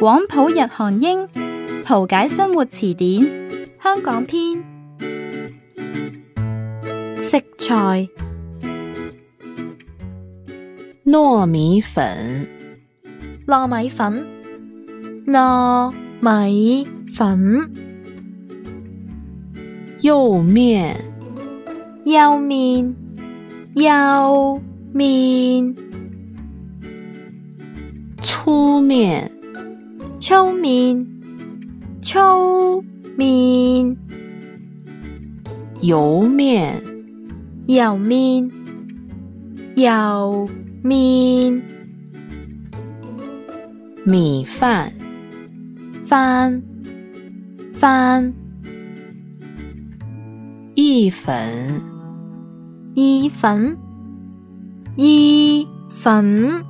广普日韩英图解生活词典香港篇食材糯米粉，糯米粉，糯米粉，又面，又面，又面，粗面。粗面，粗面，油面，油面，油面，米饭，饭，饭，意粉，意粉，意粉。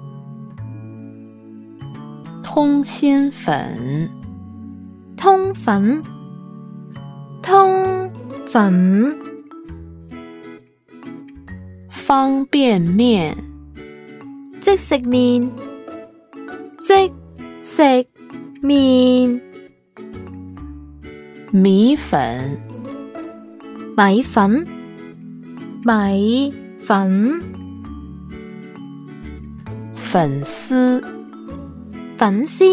通心粉，通粉，通粉，方便面，即食面，即食面，米粉，米粉，米粉，粉丝。粉丝，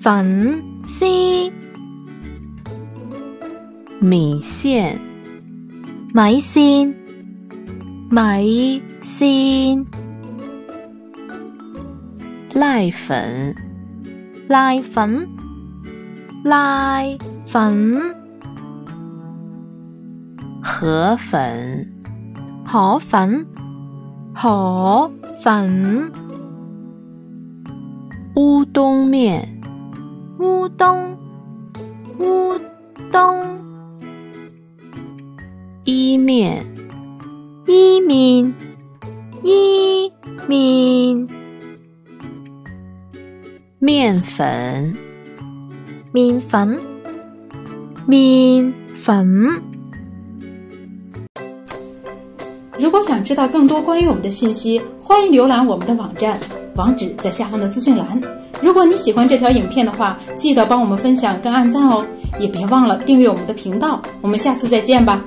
粉丝，米线，米线，米线，濑粉，濑粉，濑粉，河粉，河粉，河粉。乌冬面，乌冬，乌冬，一面，一面，一面，面粉，面粉，面粉。如果想知道更多关于我们的信息，欢迎浏览我们的网站。网址在下方的资讯栏。如果你喜欢这条影片的话，记得帮我们分享跟按赞哦，也别忘了订阅我们的频道。我们下次再见吧。